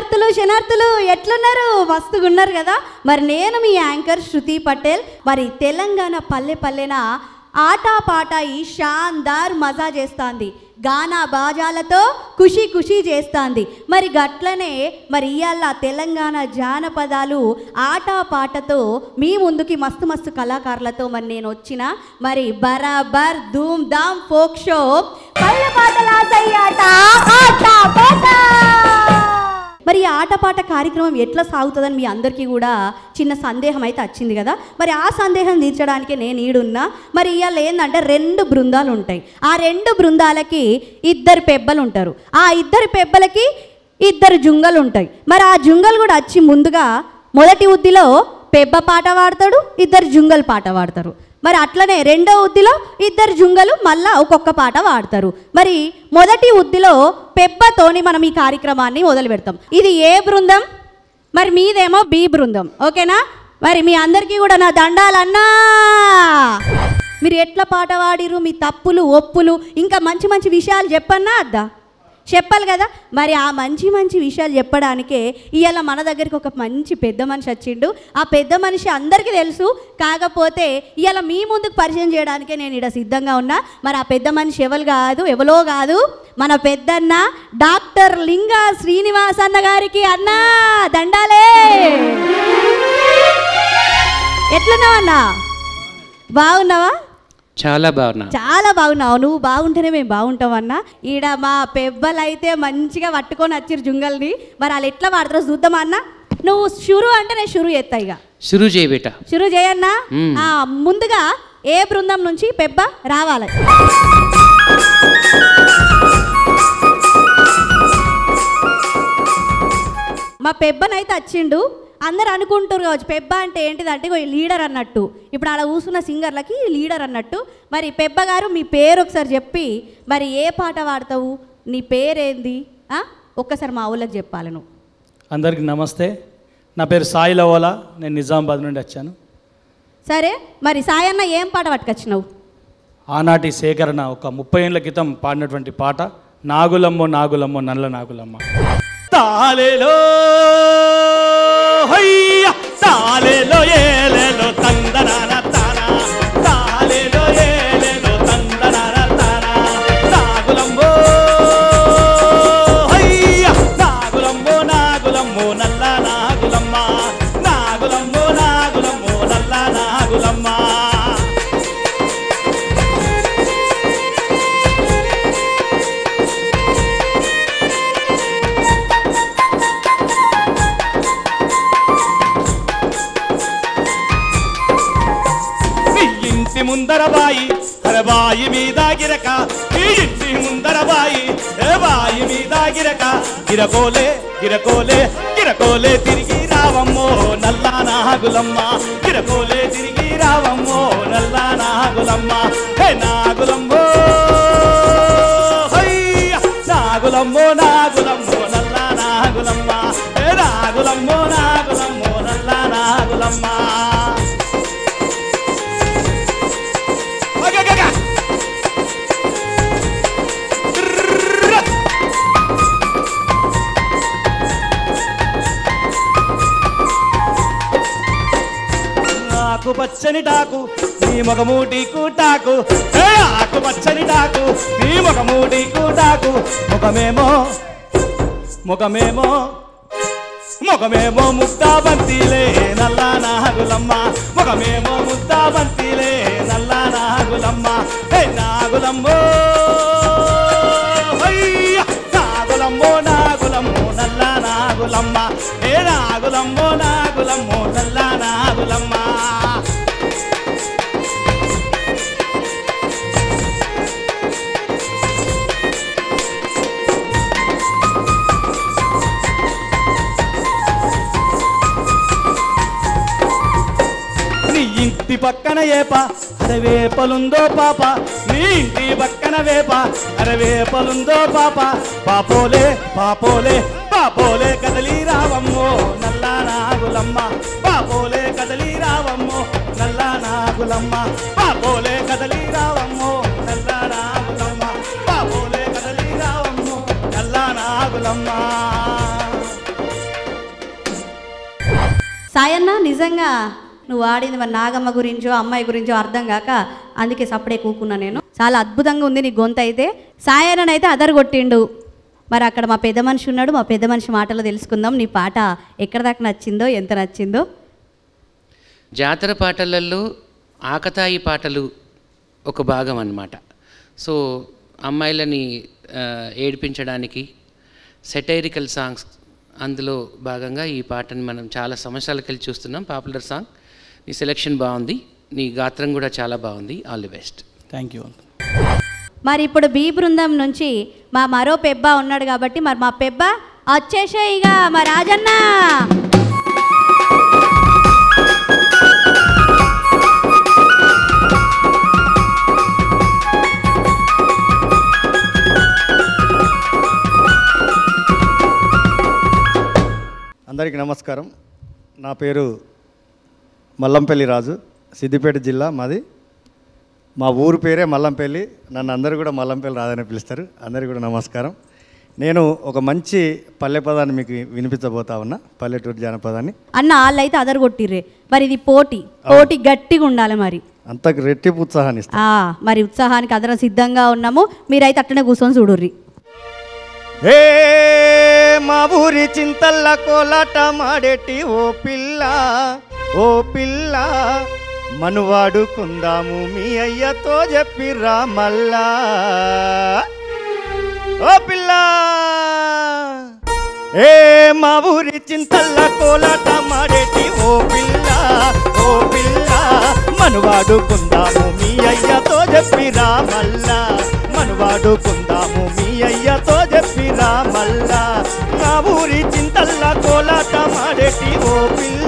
శనార్థులు శనార్థులు ఎట్లున్నారు? మస్తుగా ఉన్నారు కదా. మరి నేను మీ యాంకర్ శృతి పటేల్. మరి తెలంగాణ పల్లె పల్లెన ఆటా పాట ఈ షాందార్ మజా చేస్తుంది. గానా బాజాలతో ఖుషి ఖుషి చేస్తాంది. మరి గట్లనే మరి ఇవాళ తెలంగాణ జానపదాలు ఆటా పాటతో మీ ముందుకి మస్తు మస్తు కళాకారులతో మరి నేను వచ్చిన. మరి బరాబర్ ధూమ్ ధామ్ ఫోక్ షో పల్లె పాటల సయ్యాట ఆట పాట మరి ఈ ఆటపాట కార్యక్రమం ఎట్లా సాగుతుందని మీ అందరికీ కూడా చిన్న సందేహం అయితే వచ్చింది కదా? మరి ఆ సందేహం తీర్చడానికి నేను ఈడున్నా. మరి ఇవాళ ఏంటంటే రెండు బృందాలు ఉంటాయి. ఆ రెండు బృందాలకి ఇద్దరు పెబ్బలు ఉంటారు. ఆ ఇద్దరు పెబ్బలకి ఇద్దరు జుంగలు ఉంటాయి. మరి ఆ జుంగలు కూడా వచ్చి ముందుగా మొదటి ఉద్దిలో పెబ్బ పాట పాడతాడు ఇద్దరు జుంగలు పాట పాడతారు. మరి అట్లనే రెండో ఉద్దిలో ఇద్దరు జుంగలు మళ్ళా ఒక్కొక్క పాట పాడతారు. మరి మొదటి ఉద్దిలో పెబ్బతోని మనం ఈ కార్యక్రమాన్ని మొదలు పెడతాం ఇది ఏ బృందం? మరి మీదేమో బి బృందం. ఓకేనా? మరి మీ అందరికీ కూడా నా దండాలన్నా! మీరు ఎట్లా పాట పాడిరు మీ తప్పులు ఒప్పులు ఇంకా మంచి మంచి విషయాలు చెప్పన్నా అద్దా? చెప్పాలి కదా. మరి ఆ మంచి మంచి విషయాలు చెప్పడానికే ఇవాళ మన దగ్గరికి ఒక మంచి పెద్ద మనిషి వచ్చిండు. ఆ పెద్ద మనిషి అందరికీ తెలుసు. కాకపోతే ఇవాళ మీ ముందుకు పరిచయం చేయడానికే నేను ఇక్కడ సిద్ధంగా ఉన్నా. మరి ఆ పెద్ద మనిషి ఎవరు కాదు ఎవలో కాదు? మన పెద్దన్న డాక్టర్ లింగ శ్రీనివాస్ అన్న గారికి అన్నా దండాలే! ఎట్లున్నావన్నా? బాగున్నావా? చాలా బాగున్నా చాలా బాగున్నావు. నువ్వు బాగుంటేనే మేము బాగుంటాం అన్న. ఈడ మా పెబ్బలు అయితే మంచిగా పట్టుకొని వచ్చిరు జుంగల్ని. మరి వాళ్ళు ఎట్లా వాడతారో చూద్దామా అన్న? నువ్వు షురు అంటే నేను షురు చేస్తా ఇక. షురు చేయి బేట షురు చేయన్నా? ముందుగా ఏ బృందం నుంచి పెబ్బ రావాలి? మా పెబ్బనైతే వచ్చిండు అందరు అనుకుంటారు కావచ్చు పెబ్బ అంటే ఏంటిదంటే లీడర్ అన్నట్టు. ఇప్పుడు అలా కూసున్న సింగర్లకి లీడర్ అన్నట్టు. మరి పెబ్బ గారు మీ పేరు ఒకసారి చెప్పి మరి ఏ పాట పాడతావు? నీ పేరేంది? ఒక్కసారి మా ఊళ్ళకి చెప్పాలి నువ్వు. అందరికీ నమస్తే. నా పేరు సాయి లవోలా. నేను నిజామాబాద్ నుండి వచ్చాను. సరే మరి సాయన్న ఏం పాట పట్టుకొచ్చినావు? ఆనాటి సేకరణ ఒక ముప్పై ఏళ్ళ క్రితం పాడినటువంటి పాట నాగులమ్మో నాగులమ్మో నల్ల నాగులమ్మ. తాలేలో అలెలో ఏలెలో ఏలేలో ముందర బాయి అరే బాయి మీద గిరక. నీ ఇంటి ముందర బాయి ఏ బాయి మీద గిరక. గిరకోలే గిరకోలే గిరకోలే తిరిగి రావమ్మో నల్లా నాగులమ్మ గిరకోలే తిరిగి రావమ్మో నల్లా నాగులమ్మ హే నాగులమ్మ ఆకుపచ్చని టాకు నీ మొగమూటి కూటాకు. ఆకుపచ్చని టాకు నీ మొగమూటి కూటాకు. ముఖమేమో ముఖమేమో ముఖమేమో ముద్దా బంతిలే నల్ల నాగులమ్మ. ముఖమేమో ముద్దా బంతిలే నల్ల నాగులమ్మ. హే నాగులమ్మో నాగులమ్మో నాగులమ్మో నల్ల నాగులమ్మ. హే నాగులమ్మో నాగులమ్మో నల్ల నాగులమ్మ. పక్కన ఏప అరవేపలుందో పాప. నీ ఇంటి పక్కన వేప అరవేపలుందో పాప. పాపోలే పాపోలే పాపోలే కదలి రావమ్మో నల్లా నాగులమ్మ. పాపోలే కదలి రావమ్మో నల్లా నాగులమ్మ. పాపోలే కదలి రావమ్మో నల్లా నాగులమ్మ. పాపోలే కదలి రావమ్మో నల్లా నాగులమ్మ. సాయన్న నిజంగా నువ్వు ఆడింది మరి నాగమ్మ గురించో అమ్మాయి గురించో అర్థం కాక అందుకే సప్పుడే కూకున్నా నేను. చాలా అద్భుతంగా ఉంది నీ గొంత అయితే. సాయనని అయితే అదర్ కొట్టిండు మరి అక్కడ మా పెద్ద మనిషి ఉన్నాడు మా పెద్ద మనిషి మాటలో తెలుసుకుందాం. నీ పాట ఎక్కడ దాకా నచ్చిందో ఎంత నచ్చిందో? జాతర పాటలలో ఆకతాయి పాటలు ఒక భాగం అన్నమాట. సో అమ్మాయిలని ఏడిపించడానికి సెటైరికల్ సాంగ్స్ అందులో భాగంగా ఈ పాటని మనం చాలా సంవత్సరాల కలిసి చూస్తున్నాం. పాపులర్ సాంగ్ నీ సెలెక్షన్ బాగుంది. నీ గాత్రం కూడా చాలా బాగుంది. All the best thank you మరి ఇప్పుడు బి బృందం నుంచి మా మరో పెబ్బ ఉన్నాడు కాబట్టి మరి మా పెబ్బ వచ్చేసే ఇక మా రాజన్న. అందరికీ నమస్కారం. నా పేరు మల్లంపల్లి రాజు సిద్దిపేట జిల్లా మాది. మా ఊరు పేరే మల్లంపల్లి నన్ను అందరూ కూడా మల్లంపల్లి రాజని పిలుస్తారు. అందరికీ కూడా నమస్కారం. నేను ఒక మంచి పల్లె పదాన్ని మీకు వినిపించబోతా ఉన్నా పల్లెటూరు జానపదాన్ని. అన్న వాళ్ళు అయితే అదర్ కొట్టిర్రే మరి ఇది పోటీ. పోటీ గట్టిగా ఉండాలి మరి. అంతకు రెట్టింపు ఉత్సాహాన్ని మరి ఉత్సాహానికి అందరం సిద్ధంగా ఉన్నాము. మీరైతే అట్లనే కూర్చొని చూడుర్రి. ఏ మా ఊరి చింతల్ల కోలాట మాడేటి ఓ పిల్ల. ఓ పిల్ల మనువాడుకుందాము మీ అయ్యతో చెప్పిర్రా మల్లా. ఓ పిల్ల ఏ మా ఊరి చింతల్ల కోలాట మాడేటి ఓ పిల్ల ఓ పిల్ల మనువాడుకుందాము మీ అయ్యతో చెప్పిరా మల్లా. మనువాడుకుందాము మీ అయ్యతో చెప్పిరా మల్లా. మా ఊరి చింతల్ల కోలాట మాడేటి ఓ పిల్ల.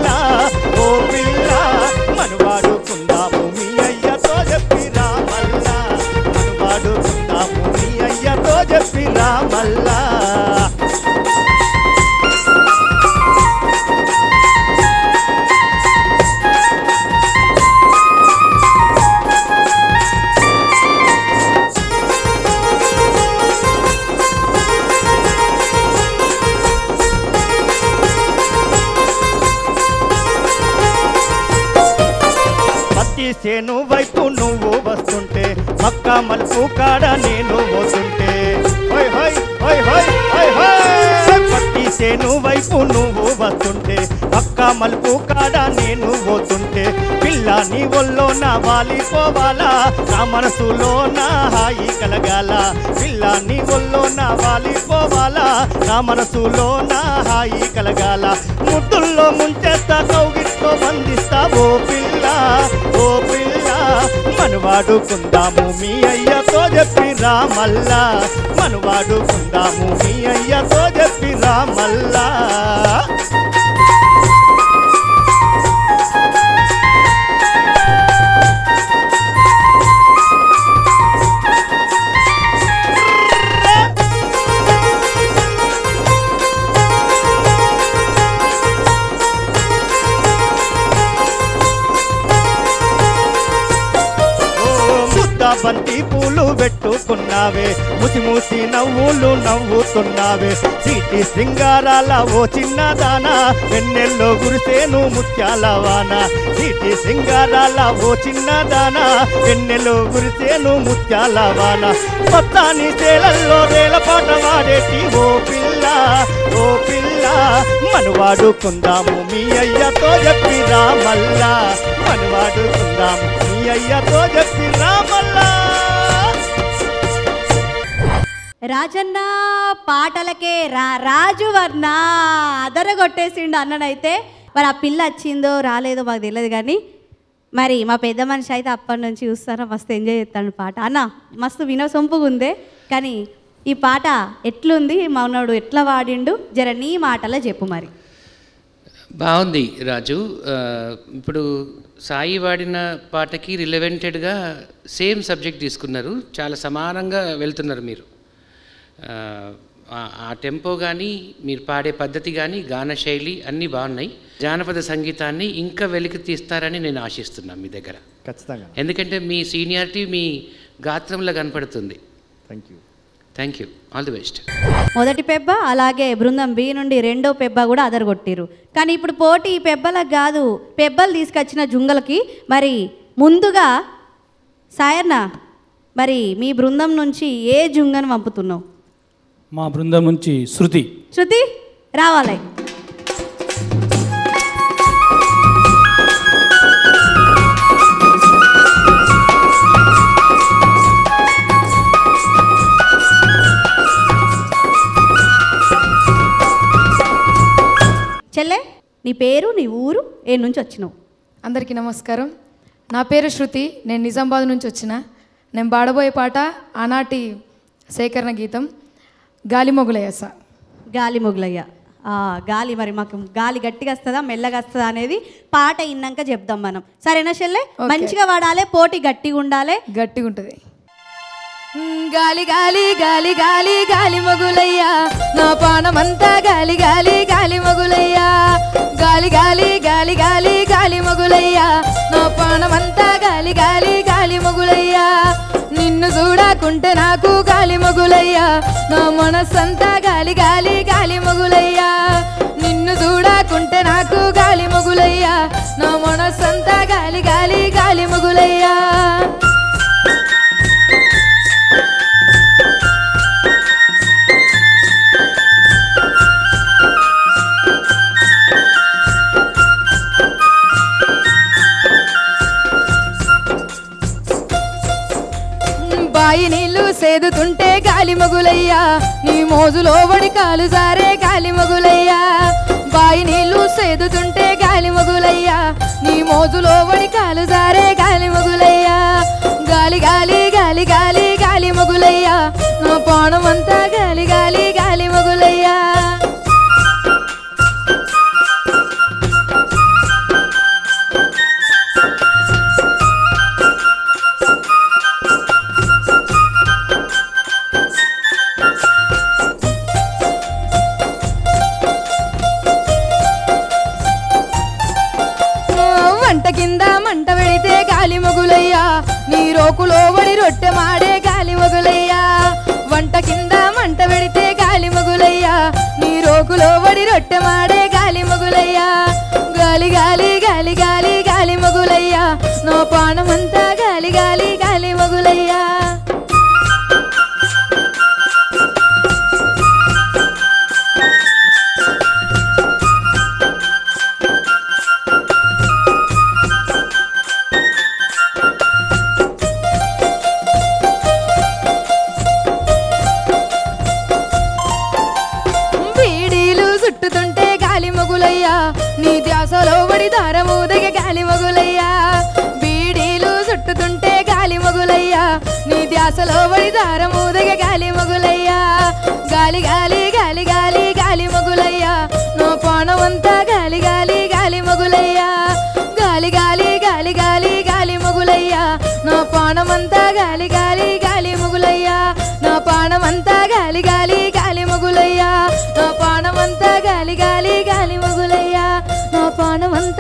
మల్లా మల్లా పత్తి సేను వైపు నువ్వు వస్తుంటే మక్క మలుపు కాడ నేను పోతుంటే. చేను వైపు నువ్వు వస్తుంటే మక్క మలుపు కాడ నేను పోతుంటే పిల్ల నీ ఒళ్ళో నా వాలిపోవాలా నా మనసులో నా హాయి కలగాల. పిల్ల నీ ఒళ్ళో నా వాలిపోవాలా నా మనసులో నా హాయి కలగాల. ముద్దుల్లో ముంచేస్తా కౌగిట్లో బంధిస్తా ఓ పిల్ల ఓ పిల్ల. మనవాడుకుందాము మీ అయ్యతో చెప్పి రామల్లా. మనవాడుకుందాము మీ అయ్యతో చెప్పి రామల్లా. నవ్వులు నవ్వుతున్నావే. సీటి సింగారాల ఓ చిన్నదాన. వెన్నెల్లో గురిసేను ముత్యాల వాన. సీటి సింగారాల ఓ చిన్నదాన. వెన్నెల్లో గురిసేను ముత్యాల వాన. మొత్తాన్ని సేలల్లో వేలపాట వాడేటి ఓ పిల్ల ఓ పిల్ల. మనవాడుకుందాము మీ అయ్యతో చెప్పిరా మల్లా. మనవాడుకుందాము మీ అయ్యతో చెప్పి రాజన్న పాటలకే రా రాజు వర్ణ అదరగొట్టేసిండు అన్ననైతే మరి ఆ పిల్ల వచ్చిందో రాలేదో మాకు తెలియదు కానీ మరి మా పెద్ద మనిషి అయితే అప్పటి నుంచి చూస్తారా మస్తు ఎంజాయ్ చేస్తాను పాట. అన్న మస్తు వినసొంపుగా ఉందే కానీ ఈ పాట ఎట్లుంది? మౌనవుడు ఎట్లా వాడిండు? జర నీ మాటలో చెప్పు మరి. బాగుంది రాజు. ఇప్పుడు సాయి వాడిన పాటకి రిలవెంటెడ్గా సేమ్ సబ్జెక్ట్ తీసుకున్నారు. చాలా సమానంగా వెళ్తున్నారు మీరు. ఆ, టెంపో కానీ మీరు పాడే పద్ధతి కానీ గాన శైలి అన్నీ బాగున్నాయి. జానపద సంగీతాన్ని ఇంకా వెలికి తీస్తారని నేను ఆశిస్తున్నాను మీ దగ్గర. ఖచ్చితంగా. ఎందుకంటే మీ సీనియారిటీ మీ గాత్రంలో కనపడుతుంది. Thank you thank you all the best మొదటి పెబ్బ అలాగే బృందం బి నుండి రెండో పెబ్బ కూడా అదరగొట్టిరు కానీ ఇప్పుడు పోటీ ఈ పెబ్బలకు కాదు. పెబ్బలు తీసుకొచ్చిన జుంగలకి మరి ముందుగా సాయన్న మరి మీ బృందం నుంచి ఏ జుంగను పంపుతున్నావు మా బృందం నుంచి శృతి. శృతి రావాలి. చెల్లె నీ పేరు నీ ఊరు ఏ నుంచి వచ్చినావు? అందరికీ నమస్కారం. నా పేరు శృతి నేను నిజామాబాద్ నుంచి వచ్చిన. నేను పాడబోయే పాట ఆనాటి సేకరణ గీతం. గాలి మొగులయ్యస గాలి మొగులయ్య. గాలి మరి మాకు గాలి గట్టిగా వస్తుందా మెల్లగా వస్తుందా అనేది పాట ఇన్నాక చెప్దాం మనం. సరేనా చెల్లె మంచిగా వాడాలి పోటీ గట్టిగా ఉండాలి గట్టిగా ఉంటుంది గాలి గాలి గాలి గాలి గాలి మగులయ్యా నా పానమంతా గాలి గాలి గాలి మగులయ్యా గాలి గాలి గాలి గాలి గాలి మగులయ్యా నా పానమంతా గాలి గాలి గాలి మగులయ్యా నిన్ను చూడకుంటే నాకు గాలి మగులయ్యా నా మనస్సంతా గాలి గాలి గాలి మగులయ్యా నిన్ను చూడకుంటే నాకు గాలి మగులయ్యా నా మనస్సంతా గాలి గాలి గాలి మగులయ్యా బాయి నీళ్ళు సేదుతుంటే గాలి మగులయ్యా. నీ మోజులో వడి కాలు జారే గాలి మగు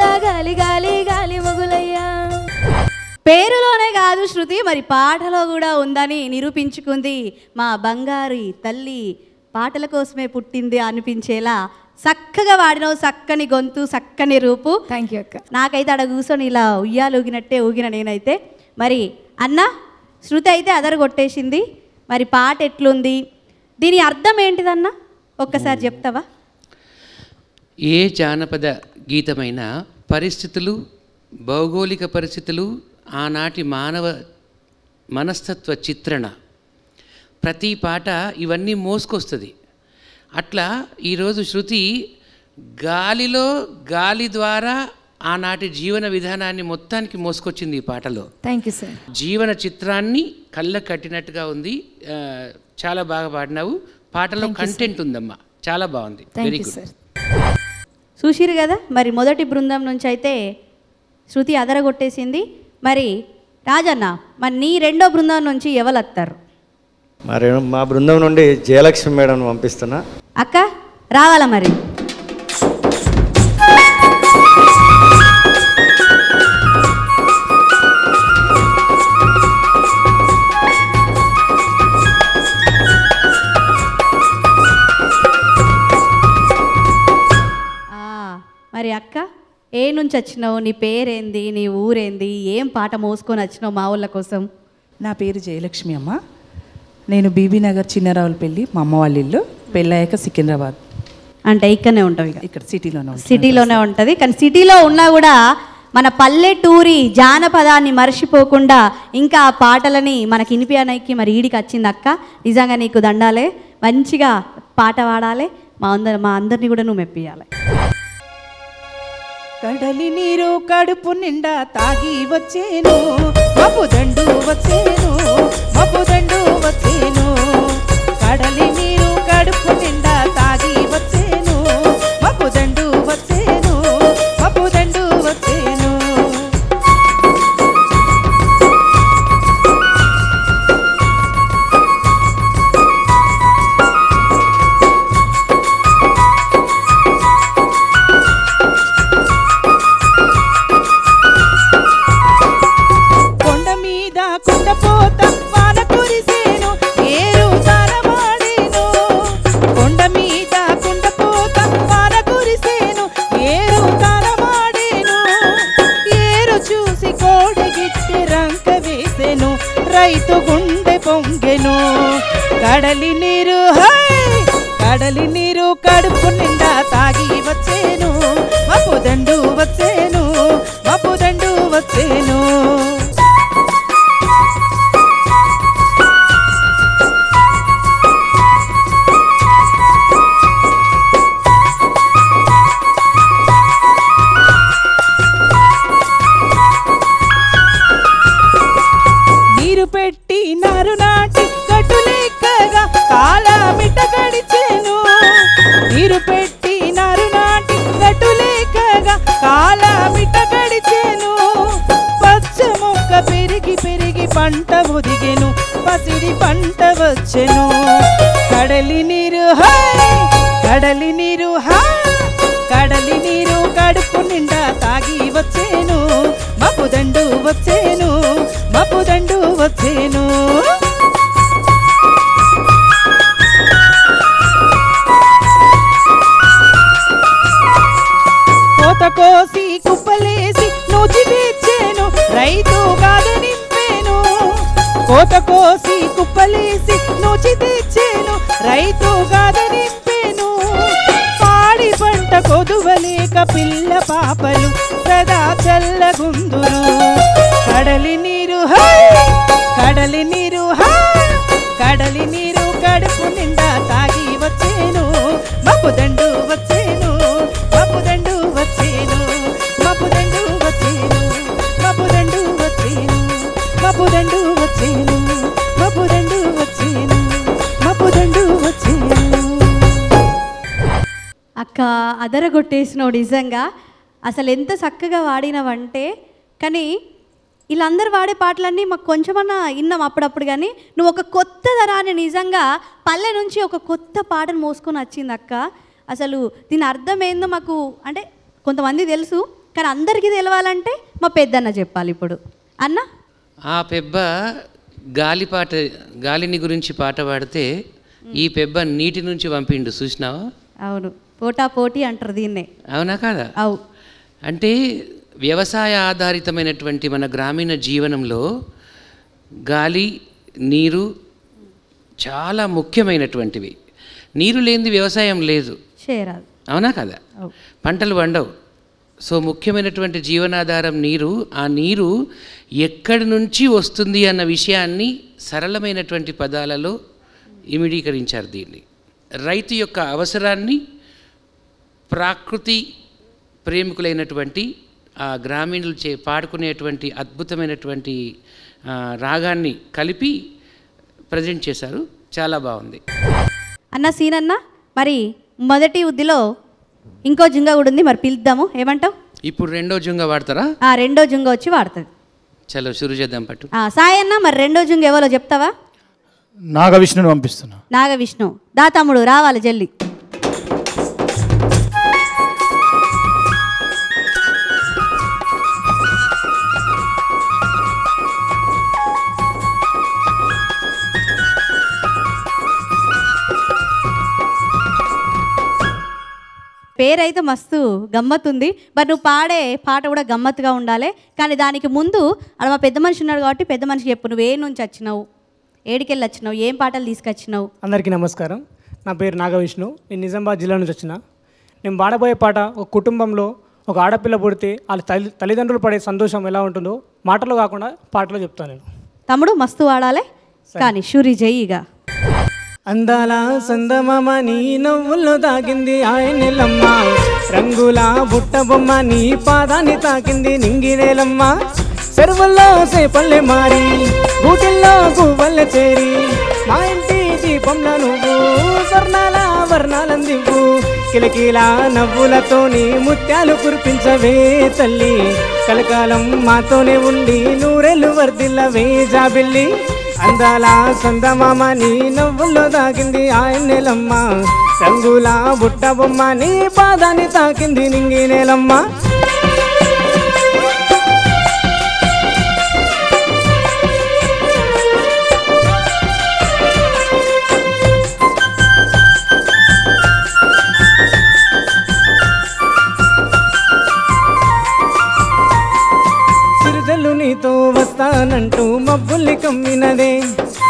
గాలి గాలి గాలి మొగులయ్యా. పేరులోనే కాదు శృతి మరి పాటలో కూడా ఉందని నిరూపించుకుంది మా బంగారి తల్లి. పాటల కోసమే పుట్టింది అనిపించేలా చక్కగా వాడినావు చక్కని గొంతు చక్కని రూపు. థ్యాంక్ యూ అక్క. నాకైతే అక్కడ కూర్చొని ఇలా ఉయ్యాలు ఊగినట్టే ఊగిన నేనైతే. మరి అన్న శృతి అయితే అదర కొట్టేసింది. మరి పాట ఎట్లుంది? దీని అర్థం ఏంటిదన్న? ఒక్కసారి చెప్తావా? ఏ జానపద గీతమైన పరిస్థితులు భౌగోళిక పరిస్థితులు ఆనాటి మానవ మనస్తత్వ చిత్రణ. ప్రతి పాట ఇవన్నీ మోసుకొస్తుంది. అట్లా ఈరోజు శృతి గాలిలో గాలి ద్వారా ఆనాటి జీవన విధానాన్ని మొత్తానికి మోసుకొచ్చింది ఈ పాటలో. థ్యాంక్ యూ సార్ జీవన చిత్రాన్ని కళ్ళ కట్టినట్టుగా ఉంది. చాలా బాగా పాడినావు. పాటలో కంటెంట్ ఉందమ్మా. చాలా బాగుంది. వెరీ గుడ్ చూసిరు కదా? మరి మొదటి బృందం నుంచి అయితే శృతి అదరగొట్టేసింది. మరి రాజన్న మరి నీ రెండో బృందం నుంచి ఎవరు వస్తారు మరి మా బృందం నుండి జయలక్ష్మి మేడం పంపిస్తున్నా. అక్క రావాలా మరి? ఏ నుంచి వచ్చినావు? నీ పేరేంది? నీ ఊరేంది? ఏం పాట మోసుకొని వచ్చినావు మా ఊళ్ళ కోసం? నా పేరు జయలక్ష్మి అమ్మ. నేను బీబీ నగర్ చిన్నరావులపల్లి మా అమ్మ వాళ్ళ ఇల్లు పెళ్ళయ్యాక సికింద్రాబాద్. అంటే ఇక్కడనే ఉంటావు ఇక. ఇక్కడ సిటీలోనే. సిటీలోనే ఉంటుంది. కానీ సిటీలో ఉన్నా కూడా మన పల్లెటూరి జానపదాన్ని మర్చిపోకుండా ఇంకా ఆ పాటలని మనకి ఇనిపియనైకి మరి ఈడికి వచ్చింది అక్క. నిజంగా నీకు దండాలే. మంచిగా పాట పాడాలి. మా అందరు మా అందరినీ కూడా నువ్వు మెప్పియాలి. కడలి నీరు కడుపు నిండా తాగి వచ్చేను. మబ్బు దండు వచ్చేను మబ్బు దండు వచ్చేను. కడలి నీరు కడుపు నిండా రైతు గుండె పొంగెను. కడలి నీరు హై! కడలి నీరు కడుపు నిండా తాగి వచ్చేను. మబ్బు దండు వచ్చేను మబ్బు దండు వచ్చేను. నీరు అదరగొట్టేసినావు నిజంగా. అసలు ఎంత చక్కగా వాడినవంటే కానీ వీళ్ళందరూ వాడే పాటలన్నీ మాకు కొంచెమన్నా విన్నాం అప్పుడప్పుడు కానీ నువ్వు ఒక కొత్త తరాన్ని నిజంగా పల్లె నుంచి ఒక కొత్త పాటను మోసుకొని వచ్చింది అక్క. అసలు దీని అర్థం ఏందో మాకు అంటే కొంతమంది తెలుసు కానీ అందరికీ తెలవాలంటే మా పెద్దన్న చెప్పాలి ఇప్పుడు. అన్న? ఆ పెబ్బ గాలి పాట గాలిని గురించి పాట పాడితే ఈ పెబ్బ నీటి నుంచి పంపిండు చూసినావా? అవును. పోటా పోటీ అంటారు దీన్నే. అవునా కాదా? అవు. అంటే వ్యవసాయ ఆధారితమైనటువంటి మన గ్రామీణ జీవనంలో గాలి నీరు చాలా ముఖ్యమైనటువంటివి. నీరు లేనిది వ్యవసాయం లేదు. చేయరాదు. అవునా కదా? పంటలు వండవు సో ముఖ్యమైనటువంటి జీవనాధారం నీరు. ఆ నీరు ఎక్కడి నుంచి వస్తుంది అన్న విషయాన్ని సరళమైనటువంటి పదాలలో ఇమిడీకరించారు దీన్ని. రైతు యొక్క అవసరాన్ని ప్రాకృతి ప్రేమికులైనటువంటి ఆ గ్రామీణులు చే పాడుకునేటువంటి అద్భుతమైనటువంటి ఆ, రాగాన్ని కలిపి ప్రజెంట్ చేశారు. చాలా బాగుంది. అన్న సీనన్న మరి మొదటి ఉద్దిలో ఇంకో జుంగ కూడా ఉంది మరి పిలుద్దాము. ఏమంటావు? ఇప్పుడు రెండో జుంగ వాడతారా? ఆ రెండో జుంగ వచ్చి వాడుతుంది. చలో షురు చేద్దాం పట్టు. ఆ, సాయి అన్న మరి రెండో జుంగ ఎవరో చెప్తావా? నాగ విష్ణుని పంపిస్తున్నా. నాగ విష్ణు దా తమ్ముడు రావాలి జల్లి. పేరైతే మస్తు గమ్మత్తుంది. మరి నువ్వు పాడే పాట కూడా గమ్మత్తుగా ఉండాలి. కానీ దానికి ముందు అక్కడ మా పెద్ద మనిషి ఉన్నాడు కాబట్టి పెద్ద మనిషి చెప్పు. నువ్వు ఏ నుంచి వచ్చినావు? ఏడికెళ్ళి వచ్చినావు? ఏం పాటలు తీసుకొచ్చినావు? అందరికీ నమస్కారం. నా పేరు నాగవిష్ణు. నేను నిజామాబాద్ జిల్లా నుంచి వచ్చిన. నేను పాడబోయే పాట ఒక కుటుంబంలో ఒక ఆడపిల్ల పుడితే వాళ్ళ తల్లి తల్లిదండ్రులు పడే సంతోషం ఎలా ఉంటుందో మాటలో కాకుండా పాటలో చెప్తాను నేను. తమ్ముడు మస్తు వాడాలి కానీ షూరి జయ్యిగా అందాల సందమమ్మ నీ నవ్వుల్లో తాకింది ఆయనెల్లమ్మ రంగుల బుట్ట బొమ్మ నీ పాదాన్ని తాకింది నింగినేలమ్మ. చెరువుల్లో సేపల్లె మారి బూటిల్లో పువ్వల్లె చేరి. మా ఇంటి దీపంలో నువ్వు స్వర్ణాల వర్ణాలందివ్వు కిలకిల నవ్వులతోని ముత్యాలు కురిపించవే తల్లి. కలకాలం మాతోనే ఉండి నూరెలు వర్దిల్లవే జాబిల్లి. అందాల సందమామ నీ నవ్వుల్లో దాగింది ఆయన్నెలమ్మ రంగుల బుట్ట బొమ్మ నీ పాదాన్ని తాకింది నింగినేలమ్మ నీతో వస్తానంటూ మబ్బుల్ని కమ్మినదే.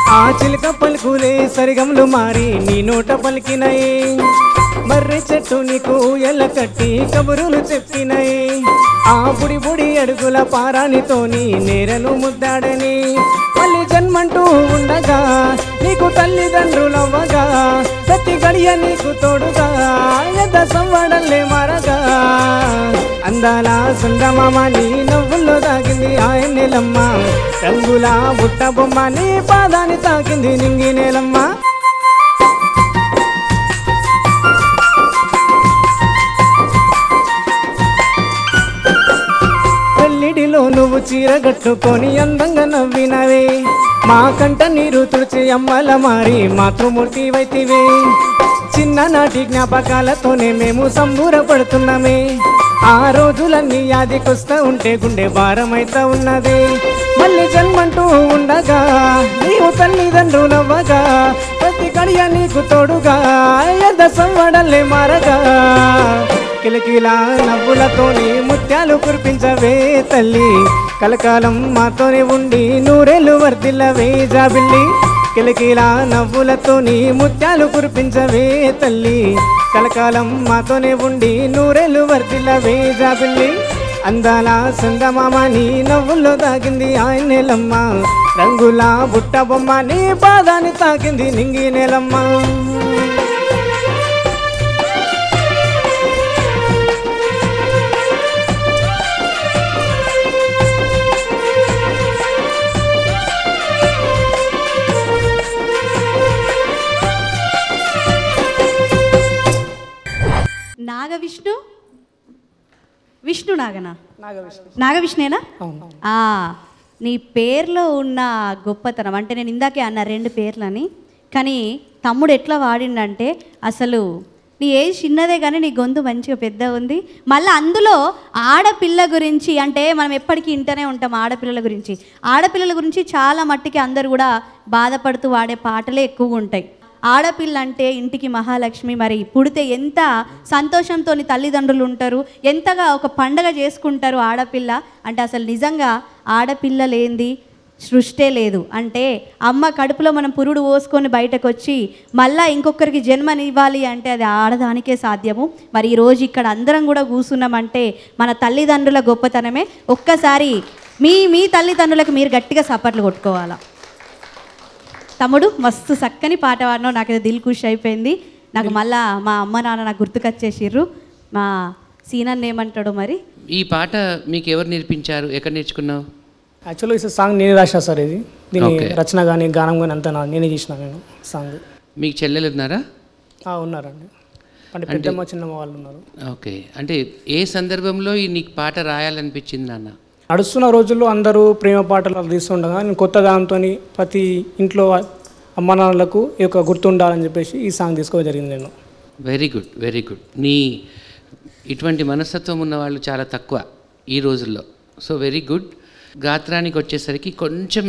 ఆ చిలుక పలుకులే సరిగములు మారి నీ నోట పలికినయే. మర్రి చెట్టు నీకు ఎల్ల కట్టి కబురులు చెప్పినయే. ఆ బుడి బుడి అడుగుల పారానితోని నేరను ముద్దాడని. మళ్ళీ జన్మంటూ ఉండగా నీకు తల్లిదండ్రులవ్వగా. ప్రతి గడియ నీకు తోడుగా. ఎద్ద సంవడల్లే మరగా. అందాల సుందమామ నీ నవ్వుల్లో తాకింది ఆయనెలమ్మ రంగుల బుట్ట బొమ్మ నీ పాదాన్ని తాకింది నింగినేలమ్మ పెళ్ళిడిలో నువ్వు చీర కట్టుకొని అందంగా నవ్వినవే. మా కంట నీరు తుడిచి అమ్మల మారి మాతృమూర్తి వైతివే. చిన్ననాటి జ్ఞాపకాలతోనే మేము సంబూరపడుతున్నామే. ఆ రోజులన్నీ యాదికొస్తా ఉంటే గుండె భారమైతా ఉన్నదే. మళ్ళీ జన్మంటూ ఉండగా నీవు తల్లిదండ్రులవ్వగా ప్రతి కడియ నీకు తోడుగా ఎద్ద సంవడల్లే మారగా. కిలకిలా నవ్వులతోనే ముత్యాలు కురిపించవే తల్లి కలకాలం మాతోనే ఉండి నూరేళ్ళు వర్దిల్లవే జాబిల్లి కిలకిల నవ్వులతోని ముత్యాలు కురిపించవే తల్లి. కలకాలం మాతోనే ఉండి నూరేళ్ళు వర్దిల్లవే జాబిల్లి అందాల సందమామ నీ నవ్వుల్లో తాకింది ఆయనెలమ్మ రంగుల బుట్ట బొమ్మ నీ పాదాన్ని తాకింది నింగి నెలమ్మ. నాగవిష్ణు? విష్ణు నాగనా? నాగవిష్ణేనా? ఆ, నీ పేర్లో ఉన్న గొప్పతనం అంటే నేను ఇందాకే అన్న రెండు పేర్లని కానీ తమ్ముడు ఎట్లా వాడిండంటే అసలు నీ ఏజ్ చిన్నదే కానీ నీ గొంతు మంచిగా పెద్ద ఉంది. మళ్ళీ అందులో ఆడపిల్ల గురించి అంటే మనం ఎప్పటికీ ఇంటనే ఉంటాం ఆడపిల్లల గురించి. ఆడపిల్లల గురించి చాలా మట్టికి అందరు కూడా బాధపడుతూ వాడే పాటలే ఎక్కువగా ఉంటాయి. ఆడపిల్ల అంటే ఇంటికి మహాలక్ష్మి. మరి పుడితే ఎంత సంతోషంతో తల్లిదండ్రులు ఉంటారు? ఎంతగా ఒక పండగ చేసుకుంటారు ఆడపిల్ల? అంటే అసలు నిజంగా ఆడపిల్ల లేనిది సృష్టే లేదు. అంటే అమ్మ కడుపులో మనం పురుడు పోసుకొని బయటకు వచ్చి మళ్ళా ఇంకొకరికి జన్మనివ్వాలి అంటే అది ఆడదానికే సాధ్యము. మరి ఈరోజు ఇక్కడ అందరం కూడా కూర్చున్నామంటే మన తల్లిదండ్రుల గొప్పతనమే. ఒక్కసారి మీ మీ తల్లిదండ్రులకు మీరు గట్టిగా సపట్లు కొట్టుకోవాలా? తమ్ముడు మస్తు చక్కని పాట పాడినావు. నాకు దిల్ ఖుషి అయిపోయింది. నాకు మళ్ళా మా అమ్మ నాన్న నాకు గుర్తుకొచ్చేసిర్రు. మా సీనన్ ఏమంటాడు మరి? ఈ పాట మీకు ఎవరు నేర్పించారు? ఎక్కడ నేర్చుకున్నావు? యాక్చువల్గా ఈ సాంగ్ నేనే రాశా సార్ ఇది. దీని. రచన కానీ గానం కానీ అంతా నేనే చేసిన నేను సాంగ్. మీకు చెల్లెలు ఉన్నారా? ఉన్నారండి. అంటే పెద్దమ్మ చిన్నమ్మ వాళ్ళు ఉన్నారు. ఓకే. అంటే ఏ సందర్భంలో ఈ నీకు పాట రాయాలనిపించింది నాన్న? నడుస్తున్న రోజుల్లో అందరూ ప్రేమ పాటలు తీస్తుండగా నేను కొత్త దాంతో ప్రతి ఇంట్లో అమ్మ నాన్నలకు ఈ యొక్క గుర్తుండాలని చెప్పేసి ఈ సాంగ్ తీసుకోవడం జరిగింది నేను. వెరీ గుడ్ వెరీ గుడ్ నీ ఇటువంటి మనస్తత్వం ఉన్న వాళ్ళు చాలా తక్కువ ఈ రోజుల్లో. సో వెరీ గుడ్ గాత్రానికి వచ్చేసరికి కొంచెం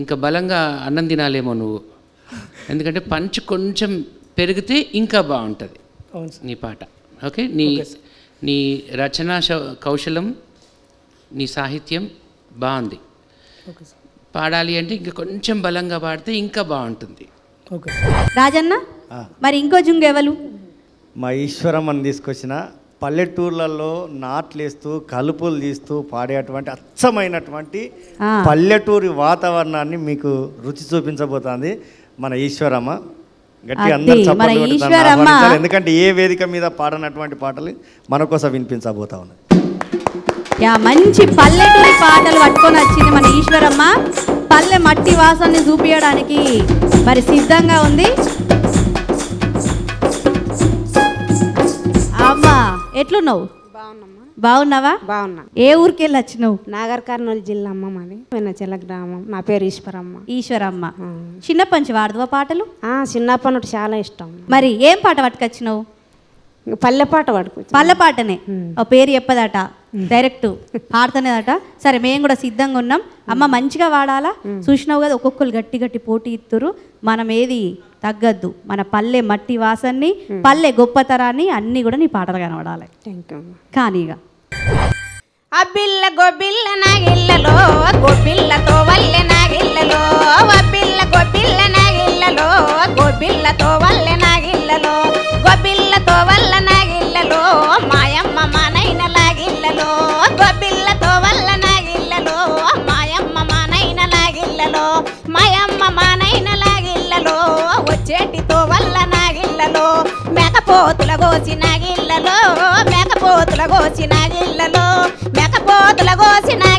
ఇంకా బలంగా అన్నం తినాలేమో నువ్వు. ఎందుకంటే పంచ్ కొంచెం పెరిగితే ఇంకా బాగుంటుంది నీ పాట. ఓకే నీ నీ రచనా కౌశలం నీ సాహిత్యం బాగుంది. పాడాలి అంటే ఇంకా కొంచెం బలంగా పాడితే ఇంకా బాగుంటుంది. రాజన్న మరి ఇంకో జుంగు ఎవరు మా ఈశ్వరమ్మని తీసుకొచ్చిన పల్లెటూర్లలో నాట్లేస్తూ కలుపులు తీస్తూ పాడేటువంటి అచ్చమైనటువంటి. పల్లెటూరి వాతావరణాన్ని మీకు రుచి చూపించబోతోంది మన ఈశ్వరమ్మ. గట్టి అదే, అందరు చప్పట్లు. ఎందుకంటే ఏ వేదిక మీద పాడనటువంటి పాటలు మన కోసం వినిపించబోతా ఉన్నది యా మంచి పల్లెటూరి పాటలు పట్టుకొని వచ్చింది మన ఈశ్వరమ్మ. పల్లె మట్టి వాసనని చూపించడానికి మరి సిద్ధంగా ఉంది. అమ్మా ఎట్లున్నావు? బాగున్నావా? బాగున్నా. ఏ ఊరికి వెళ్ళి వచ్చినావు? నాగర్ కర్నూలు జిల్లా అమ్మ మాది వెన్నచెల్ల గ్రామం. నా పేరు ఈశ్వరమ్మ. ఈశ్వరమ్మ. చిన్నప్పటి వాడుదువా పాటలు? ఆ, చిన్నప్పటి నుండి చాలా ఇష్టం. మరి ఏం పాట పట్టుకొచ్చినావు? ఇంక పల్లె పాట పడుకోవచ్చు. పల్లె పాటనే ఓ పేరు చెప్పదట. డైరెక్ట్ పాడుతున్నదట సరే మేము కూడా సిద్ధంగా ఉన్నాం. అమ్మ మంచిగా వాడాలా చూసినావు కదా ఒక్కొక్కరు గట్టి గట్టి పోటీ ఇస్తురు మనం ఏది తగ్గద్దు. మన పల్లె మట్టి వాసన్ని పల్లె గొప్పతరాన్ని అన్నీ కూడా నీ పాటలు కనబడాలి. థ్యాంక్ యూ అమ్మ. కానీగా అబ్బిల్ల గొబ్బిల్ల నాగిల్లలో గొబ్బిల్లతో వల్లె నాగిల్లలో అబ్బిల్ల గొబ్బిల్ల నాగిల్లలో గొబ్బిల్లతో వచ్చేటితో వల్ల నాగిళ్ళలో మేకపోతుల గోసి నాగిళ్ళలో మేకపోతుల గోసి నాగిళ్ళలో మేకపోతుల గోసి నాగిల్లలో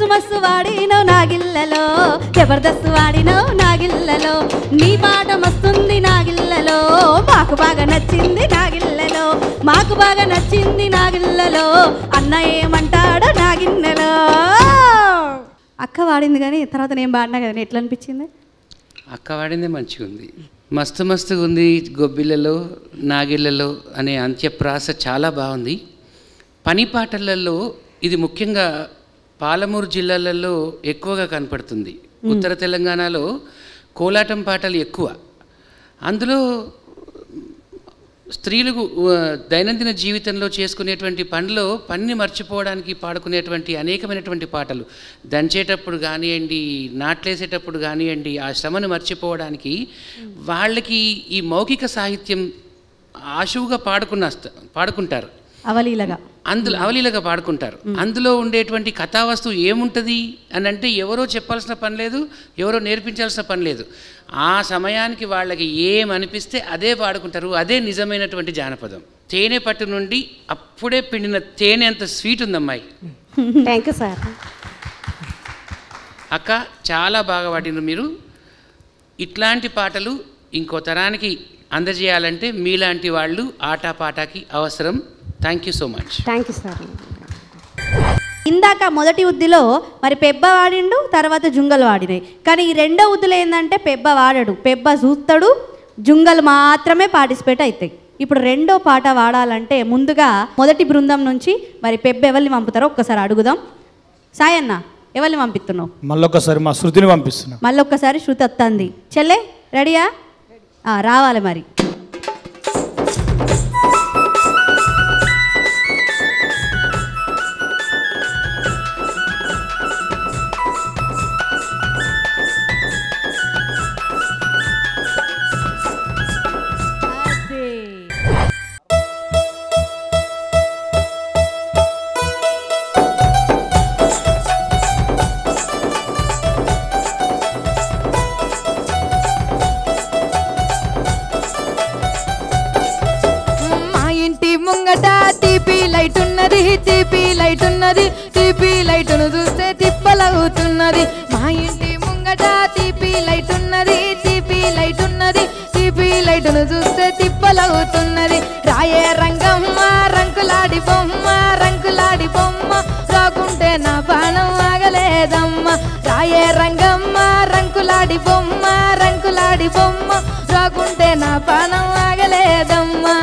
మస్తు మస్తు వాడినవు నాగిల్లలో జబర్దస్తు వాడినవు నాగిల్లలో నీ పాట మస్తుంది నాగిల్లలో మాకు బాగా నచ్చింది నాగిల్లలో మాకు బాగా నచ్చింది నాగిల్లలో అన్న ఏమంటాడో నాగిన్నెలో అక్క వాడింది కానీ తర్వాత నేను పాడినా కదా ఎట్లా అనిపించింది? అక్క వాడింది మంచిగా ఉంది. మస్తు మస్తుగా ఉంది గొబ్బిళ్ళలో నాగిళ్ళలో అనే అంత్యప్రాస చాలా బాగుంది. పని పాటలలో ఇది ముఖ్యంగా పాలమూరు జిల్లాలలో ఎక్కువగా కనపడుతుంది. ఉత్తర తెలంగాణలో కోలాటం పాటలు ఎక్కువ. అందులో స్త్రీలు దైనందిన జీవితంలో చేసుకునేటువంటి పనిలో పనిని మర్చిపోవడానికి పాడుకునేటువంటి అనేకమైనటువంటి పాటలు. దంచేటప్పుడు కానివ్వండి నాట్లేసేటప్పుడు కానివ్వండి ఆ శ్రమను మర్చిపోవడానికి వాళ్ళకి ఈ మౌఖిక సాహిత్యం ఆశువుగా పాడుకున్న పాడుకుంటారు. అవలీలగా. అందులో అవలీలగా పాడుకుంటారు. అందులో ఉండేటువంటి కథావస్తువు ఏముంటుంది అని అంటే ఎవరో చెప్పాల్సిన పని లేదు ఎవరో నేర్పించాల్సిన పని లేదు. ఆ సమయానికి వాళ్ళకి ఏమనిపిస్తే అదే పాడుకుంటారు అదే నిజమైనటువంటి జానపదం. తేనె పట్టు నుండి అప్పుడే పిండిన తేనె అంత స్వీట్ ఉంది అమ్మాయి థ్యాంక్ యూ సార్. అక్క చాలా బాగా పాడినారు మీరు. ఇట్లాంటి పాటలు ఇంకో తరానికి అందజేయాలంటే మీలాంటి వాళ్ళు ఆటపాటకి అవసరం. Thank you so much thank you sir ఇందాక మొదటి ఉద్దిలో మరి పెబ్బ వాడిండు తర్వాత జుంగలు వాడినాయి. కానీ ఈ రెండో ఉద్దులో ఏంటంటే పెబ్బ వాడడు. పెబ్బ చూస్తాడు జుంగలు మాత్రమే పార్టిసిపేట్ అవుతాయి ఇప్పుడు రెండో పాట వాడాలంటే ముందుగా మొదటి బృందం నుంచి మరి పెబ్బ ఎవరిని పంపుతారో ఒక్కసారి అడుగుదాం. సాయన్న ఎవరిని పంపిస్తున్నావు? మళ్ళొక్కసారి మా శృతిని పంపిస్తున్నా. మళ్ళీ ఒక్కసారి శృతి వస్తుంది చెల్లె రెడీయా? ఆ, రావాలి మరి. తిప్పలవుతున్నది మా ఇంటి ముంగట తీపి లైట్ ఉన్నది తీపి లైట్ ఉన్నది తీపి లైట్ను చూస్తే తిప్పలవుతున్నది. రాయే రంగమ్మ రంకులాడి బొమ్మ రంకులాడి బొమ్మ రాకుంటే నా పానం ఆగలేదమ్మ. రాయే రంగమ్మ రంకులాడి బొమ్మ రంకులాడి బొమ్మ రాకుంటే నా పానం ఆగలేదమ్మా.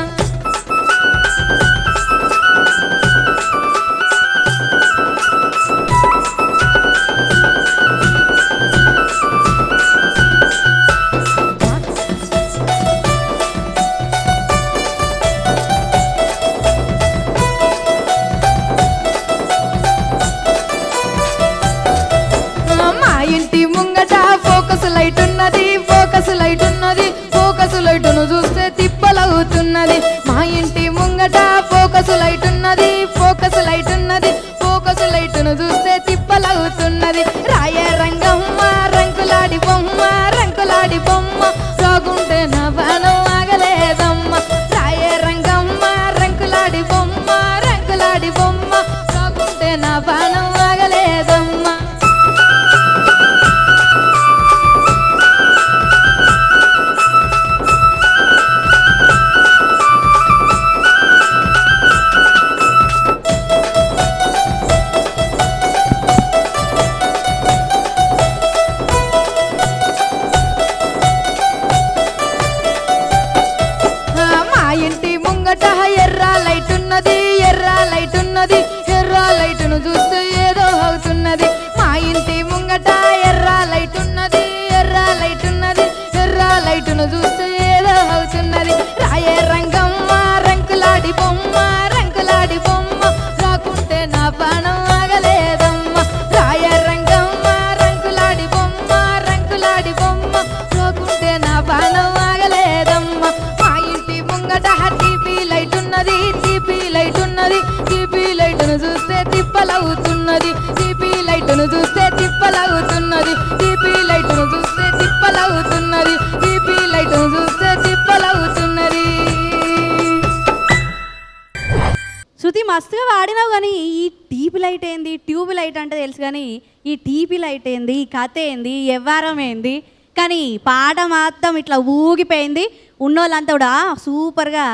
తిప్పలవుతున్నది. టీపీ లైట్ను చూస్తే తిప్పలవుతున్నది. టీపీ లైట్ను చూస్తే తిప్పలవుతున్నది. టీపీ లైట్ను చూస్తే తిప్పలవుతున్నది. శృతి మస్తుగా వాడినావు కానీ ఈ టీపీ లైట్ ఏంది? ట్యూబ్ లైట్ అంటే తెలుసు కానీ ఈ టీపీ లైట్ ఏంది? ఈ కథ ఏంది? ఎవ్వారం ఏంది? కానీ పాట మాత్రం ఇట్లా ఊగిపోయింది. ఉన్నోళ్ళంతా కూడా సూపర్గా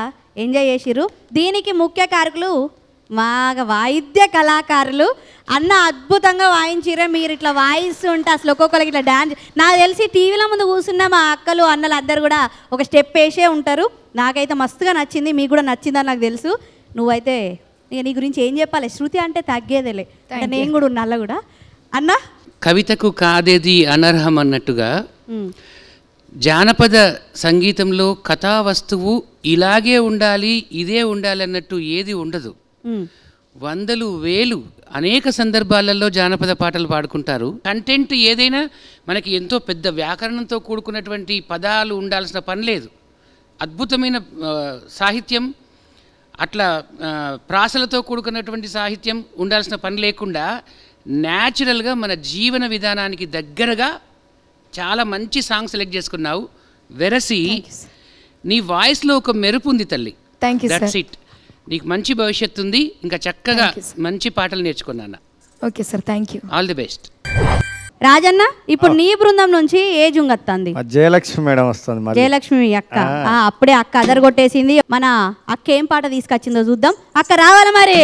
ఎంజాయ్ చేసిర్రు. దీనికి ముఖ్య కారకులు మా వాయిద్య కళాకారులు. అన్న అద్భుతంగా వాయించిరే మీరు ఇట్లా వాయిస్తుంటే అసలు ఒక్కొక్కరికి ఇట్లా డ్యాన్స్ నాకు తెలిసి టీవీలో ముందు కూర్చున్న మా అక్కలు అన్నలు అందరు కూడా ఒక స్టెప్ వేసే ఉంటారు. నాకైతే మస్తుగా నచ్చింది. మీకు కూడా నచ్చిందని నాకు తెలుసు. నువ్వైతే ఇక నీ గురించి ఏం చెప్పాలి? శృతి అంటే తగ్గేదేలే. నేను కూడా ఉన్నా అలా కూడా. అన్నా? కవితకు కాదేది అనర్హం అన్నట్టుగా జానపద సంగీతంలో కథా వస్తువు ఇలాగే ఉండాలి ఇదే ఉండాలి అన్నట్టు ఏది ఉండదు. వందలు వేలు అనేక సందర్భాలలో జానపద పాటలు పాడుకుంటారు. కంటెంట్ ఏదైనా మనకి ఎంతో పెద్ద వ్యాకరణంతో కూడుకున్నటువంటి పదాలు ఉండాల్సిన పని లేదు. అద్భుతమైన సాహిత్యం అట్లా ప్రాసలతో కూడుకున్నటువంటి సాహిత్యం ఉండాల్సిన పని లేకుండా న్యాచురల్గా మన జీవన విధానానికి దగ్గరగా చాలా మంచి సాంగ్ సెలెక్ట్ చేసుకున్నావు. వెరసి నీ వాయిస్లో ఒక మెరుపు ఉంది తల్లి. You, that's. ఇట్ నీకు మంచి భవిష్యత్తు ఉంది ఇంకా చక్కగా మంచి పాటలు నేర్చుకున్నాను okay sir thank you all the best Rajanna ఇప్పుడు నీ బృందం నుంచి ఏ జుంగత్తంది జయలక్ష్మి మేడం వస్తుంది మరి జయలక్ష్మి అక్క. ఆ. ఆ, అప్పుడే అక్క అదరగొట్టేసింది. మన అక్క ఏం పాట తీసుకొచ్చిందో చూద్దాం. అక్క రావాలి మరి?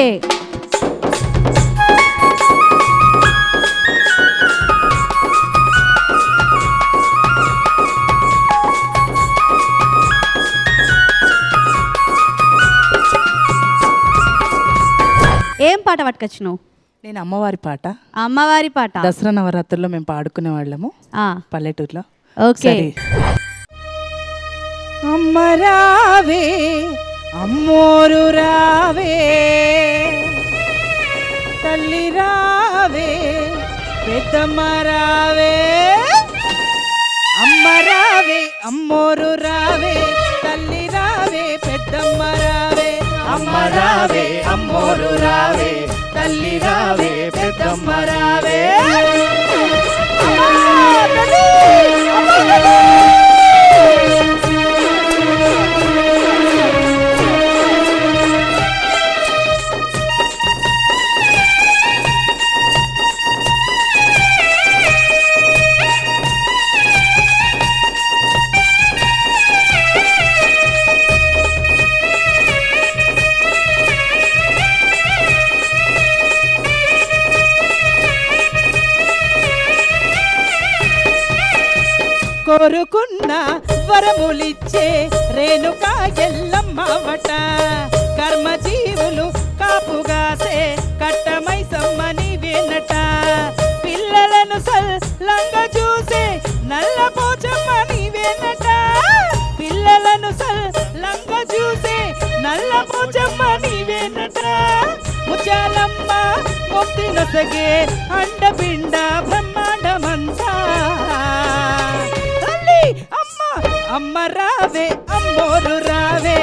పాట పట్టుకొచ్చినావు? నేను అమ్మవారి పాట. అమ్మవారి పాట? దసరా నవరాత్రుల్లో మేము పాడుకునే వాళ్ళము. ఆ, పల్లెటూరులో. ఓకే. అమ్మ రావే అమ్మోరు రావే తల్లి రావే పెద్దమ్మ రావే అమ్మ రావే అమ్మోరు రావే తల్లి రావే పెద్దమ్మ రావే అమ్మోరు రావే తల్లి రావే పెద్దమ్మ రావే. కోరుకున్న వరములిచ్చే రేణుకా ఎల్లమ్మవట కర్మజీవులు కాపుగాసే కట్టమై సమ్మని వినట. పిల్లలను సల్లంగ చూసే నల్ల పోచమ్మని వినట. పిల్లలను సల్లంగ చూసే నల్ల పోచమ్మని వినట. ముచాలమ్మ ముక్తి నొసగే అండపిండ బ్రహ్మాండమంతా. అమ్మ రావే అమ్మోరు రావే.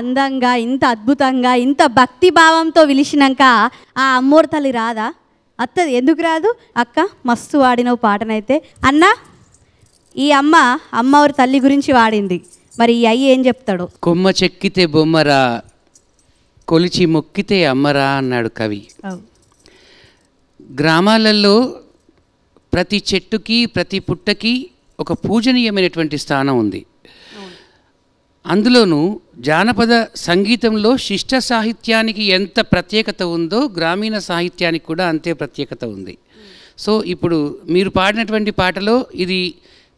అందంగా ఇంత అద్భుతంగా ఇంత భక్తి భావంతో పిలిచినాక ఆ అమ్మోరు తల్లి రాదా? అత్తది ఎందుకు రాదు? అక్క మస్తు వాడినవు పాటనైతే. అన్న ఈ అమ్మ అమ్మవారి తల్లి గురించి వాడింది. మరి ఈ అయ్యి ఏం చెప్తాడు? కొమ్మ చెక్కితే బొమ్మరా కొలిచి మొక్కితే అమ్మరా అన్నాడు కవి. గ్రామాలలో ప్రతి చెట్టుకి ప్రతి పుట్టకి ఒక పూజనీయమైనటువంటి స్థానం ఉంది. అందులోనూ జానపద సంగీతంలో శిష్ట సాహిత్యానికి ఎంత ప్రత్యేకత ఉందో గ్రామీణ సాహిత్యానికి కూడా అంతే ప్రత్యేకత ఉంది. సో ఇప్పుడు మీరు పాడినటువంటి పాటలో ఇది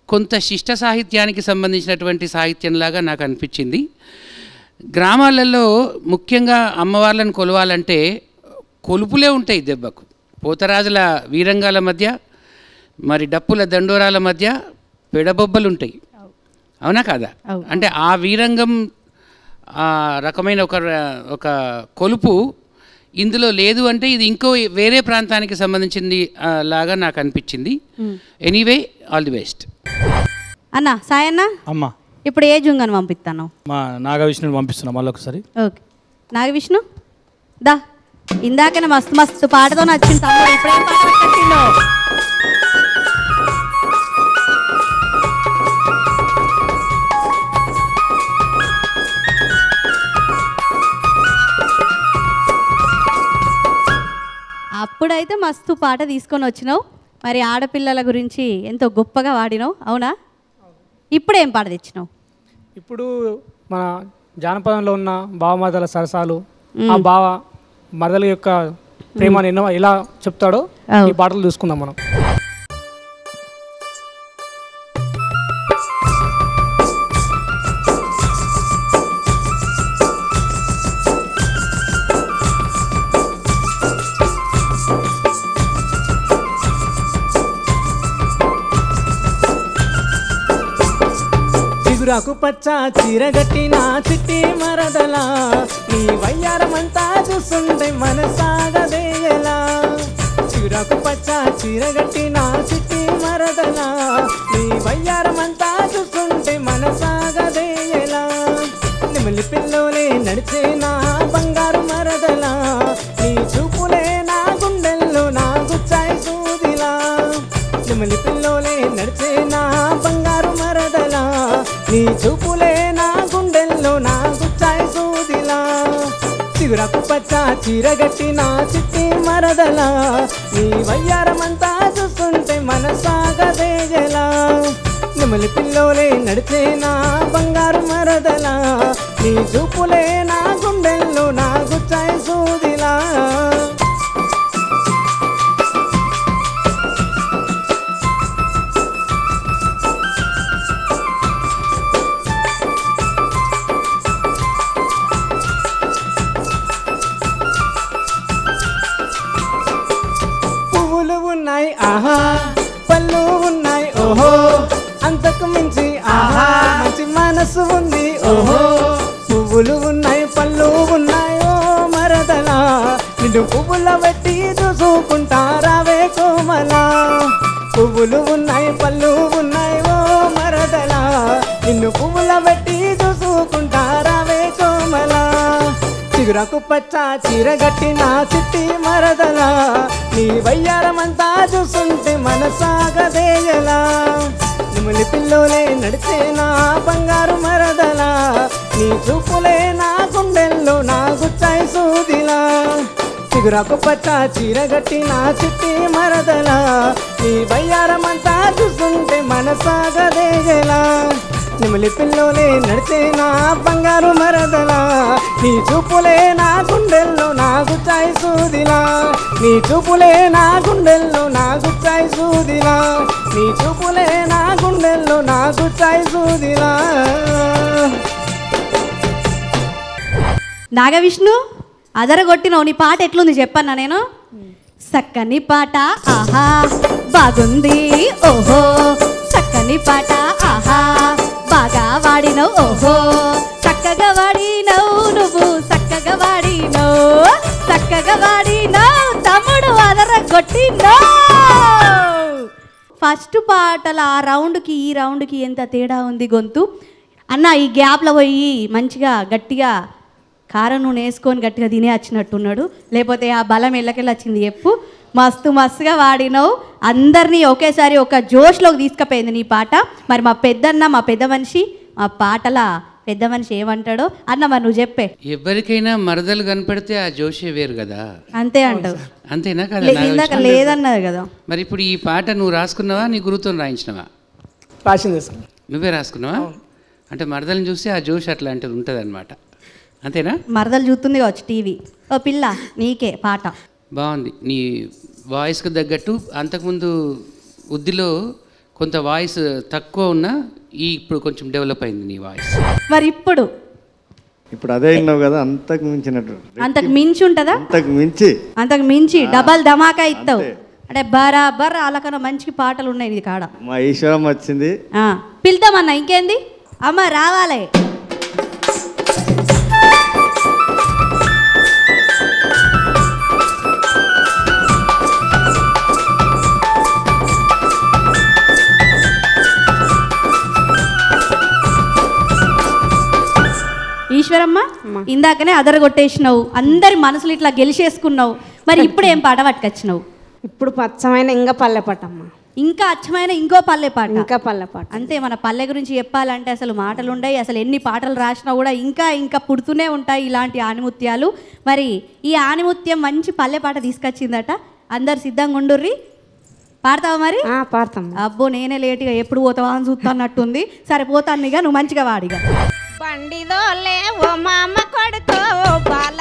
కొంత శిష్ట సాహిత్యానికి సంబంధించినటువంటి సాహిత్యంలాగా నాకు అనిపించింది. గ్రామాలలో ముఖ్యంగా అమ్మవార్లను కొలవాలంటే కొలుపులే ఉంటాయి దెబ్బకు. పోతరాజుల వీరంగాల మధ్య మరి డప్పుల దండోరాల మధ్య పెడబొబ్బలు ఉంటాయి. అవునా కాదా? అంటే ఆ వీరంగం ఆ రకమైన ఒక ఒక కొలుపు ఇందులో లేదు అంటే ఇది ఇంకో వేరే ప్రాంతానికి సంబంధించింది లాగా నాకు అనిపించింది. ఎనీవే ఆల్ ది బెస్ట్ అన్న సాయన్న? అమ్మ. ఇప్పుడు ఏ జుంగను పంపిస్తాను? మా నాగవిష్ణుని పంపిస్తున్నా మళ్ళీ ఒకసారి. ఓకే. నాగ విష్ణు దా. ఇందాకనే మస్తు మస్తు పాటతో నచ్చింది తమ్ముడు ఇప్పుడు ఏం పాట అప్పుడైతే మస్తు పాట తీసుకొని వచ్చినావు. మరి ఆడపిల్లల గురించి ఎంతో గొప్పగా వాడినావు అవునా? ఇప్పుడేం పాట తెచ్చినావు? ఇప్పుడు మన జానపదంలో ఉన్న భావమర్దల సరసాలు ఆ భావ మరదల యొక్క ప్రేమను ఎన్నో ఎలా చెప్తాడో ఈ పాటలు చూసుకుందాం మనం. చిగురాకు పచ్చ చీరగట్టిన చిట్టి మరదల. నీ వయ్యారమంతా చూస్తుండే మనసాగదేయలా చిగురాకు పచ్చ చీరగట్టిన చిట్టి మరదల. నీ వయ్యారమంతా చూస్తుంటే మనసాగదేయలా నిమిలి పిల్లోలే నడిచే నా బంగారు మరదల. నీ చూపులే నా గుండెల్లో నా గుచ్చాయి సూదిలా. నిమిలి పిల్లోలే నడిచే నా నీ చూపులే నా గుండెల్లో నా గుచ్చాయి సూదిలా. చిగురకు పచ్చ చీరగట్టి నా చిట్టి మరదలా. నీ వయ్యారమంతా చూస్తుంటే మనసాగదేగలా నిమలి పిల్లోలే నడిచే నా బంగారు మరదలా. నీ చూపులే నా గుండెల్లో నా గుచ్చాయి సూదిలా. ఆహా పళ్ళు ఉన్నాయి ఓహో. అంతకు మించి ఆహా మంచి మనసు ఉంది ఓహో. పువ్వులు ఉన్నాయి పళ్ళు ఉన్నాయి ఓ మరదలా. నిన్ను పువ్వుల పెట్టి చిగురకు పచ్చ చీరగట్టిన సిట్టి మరదలా నీ వయ్యారమంతా చూసుంటే మనసాగదేయలా. నిమిలి పిల్లోలే నడిచే నా బంగారు మరదలా నీ చూపులే నా గుండెల్లో నా గుచ్చాయి సూదిలా. చిగురకు పచ్చ చీరగట్టిన చిట్టి మరదలా నీ వయ్యారమంతా చూసుంటే మనసాగదేయలా. నిమిలిపిల్లోనే నడితే నా బంగారు మరదలా. నీ చూపులే నా గుండెల్లో నా గుచ్చాయి సూదిలా. నీ చూపులే నా గుండెల్లో నా గుచ్చాయి సూదిలా. నీ చూపులే నా గుండెల్లో నా గుచ్చాయి సూదిలా. నాగవిష్ణు అదరగొట్టినావు నీ పాట ఎట్లుంది చెప్పన్నా నేను? చక్కని పాట ఆహా బాగుంది ఓహో చక్కని పాట ఆహా. బాగా వాడినవు. ఓహో చక్కగా వాడినవు నువ్వు చక్కగా వాడినవు. చక్కగా వాడినవు తమ్ముడు అదరగొట్టినవు ఫస్ట్ పాటల ఆ రౌండ్కి ఈ రౌండ్కి ఎంత తేడా ఉంది గొంతు? అన్న ఈ గ్యాప్లో పోయి మంచిగా గట్టిగా కారం నూనె వేసుకొని గట్టిగా తినే వచ్చినట్టున్నాడు లేకపోతే ఆ బలం ఎల్లకెళ్ళి వచ్చింది చెప్పు. మస్తు మస్తుగా వాడినావు. అందరినీ ఒకేసారి ఒక జోష్లోకి తీసుకుపోయింది నీ పాట. మరి మా పెద్దన్న మా పెద్ద మనిషి మా పాటల పెద్ద మనిషి ఏమంటాడో? అన్న మరి నువ్వు చెప్పే. ఎవరికైనా మరదలు కనపడితే ఆ జోషే వేరు కదా. అంతే అంటావు. అంతేనా కదా? లేదన్నది కదా. మరి ఇప్పుడు ఈ పాట నువ్వు రాసుకున్నావా? నీ గురువుతో రాయించినవా? రాసింది నువ్వే రాసుకున్నావా? అంటే మరదలను చూస్తే ఆ జోష్ అట్లాంటిది ఉంటుంది అనమాట అంతేనా? మరదలు చూస్తుంది కావచ్చు టీవీ. ఓ పిల్ల నీకే పాట. బాగుంది. నీ వాయిస్కి తగ్గట్టు అంతకుముందు ఉద్దిలో కొంత వాయిస్ తక్కువ ఉన్నా ఈ ఇప్పుడు కొంచెం డెవలప్ అయింది నీ వాయిస్. మరి ఇప్పుడు? ఇప్పుడు అదే విన్నావు కదా అంతకు మించినట్టు. అంతకు మించి ఉంటుందా? అంతకు మించి. అంతకు మించి డబల్ ధమాకా ఇస్తావు. అంటే బరాబర్ అలాకన్నా మంచి పాటలు ఉన్నాయి ఇది కాడ మా ఈశ్వరం వచ్చింది. ఆ, పిలుద్దామన్నా ఇంకేంది? అమ్మ రావాలి. ఇందాకనే అదరగొట్టేసినావు. అందరి మనసులు ఇట్లా గెలిచేసుకున్నావు. మరి ఇప్పుడు ఏం పాట పట్టుకొచ్చినావు? ఇప్పుడు పచ్చమైన ఇంకా పల్లె పాటమ్మా ఇంకా అచ్చమైన ఇంకో పల్లె పాట ఇంకా పల్లె పాట అంతే మన పల్లె గురించి చెప్పాలంటే అసలు మాటలు ఉండయి అసలు ఎన్ని పాటలు రాసినా కూడా ఇంకా ఇంకా పుడుతూనే ఉంటాయి ఇలాంటి ఆనిముత్యాలు. మరి ఈ ఆనిముత్యం మంచి పల్లె పాట తీసుకొచ్చిందట. అందరు సిద్ధంగా ఉండుర్రి. పాడతావా మరి? పాడతాం అబ్బో నేనే లేటుగా ఎప్పుడు పోతావా అని చూస్తానట్టుంది సరే పోతాను ఇక నువ్వు మంచిగా వాడిగా పండిదో లేవో మామ కొడుకో బాల